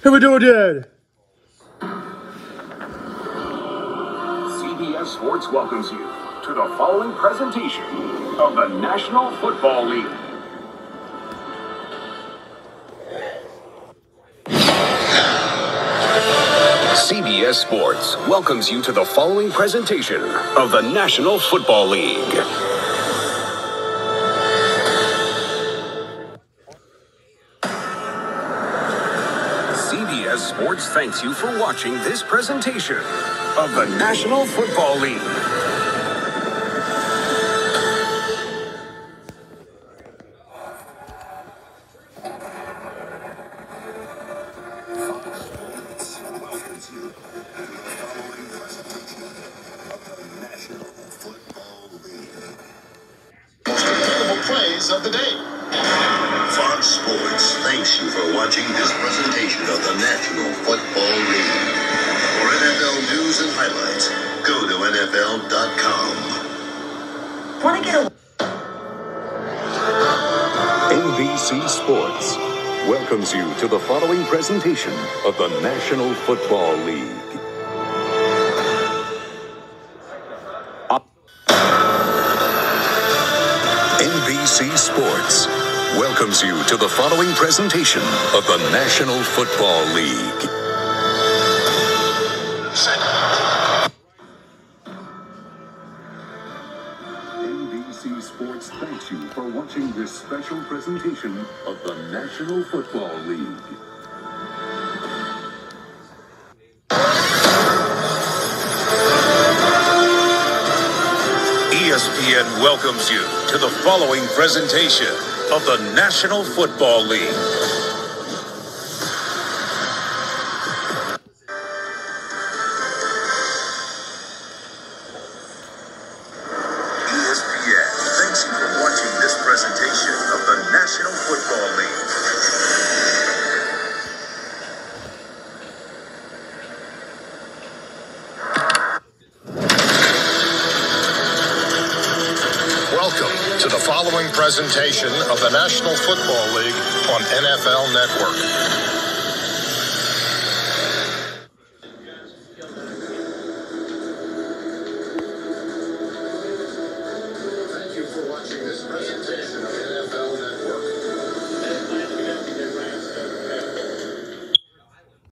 Here we do it again. CBS Sports welcomes you to the following presentation of the National Football League. CBS Sports welcomes you to the following presentation of the National Football League. Sports thanks you for watching this presentation of the National Football League. most incredible plays of the day. Fox Sports thanks you for watching this presentation of the National Football League. For NFL news and highlights, go to NFL.com. Want to get a NBC Sports welcomes you to the following presentation of the National Football League. NBC Sports welcomes you to the following presentation of the National Football League. NBC Sports thanks you for watching this special presentation of the National Football League. ESPN welcomes you to the following presentation of the National Football League. To the following presentation of the National Football League on NFL Network.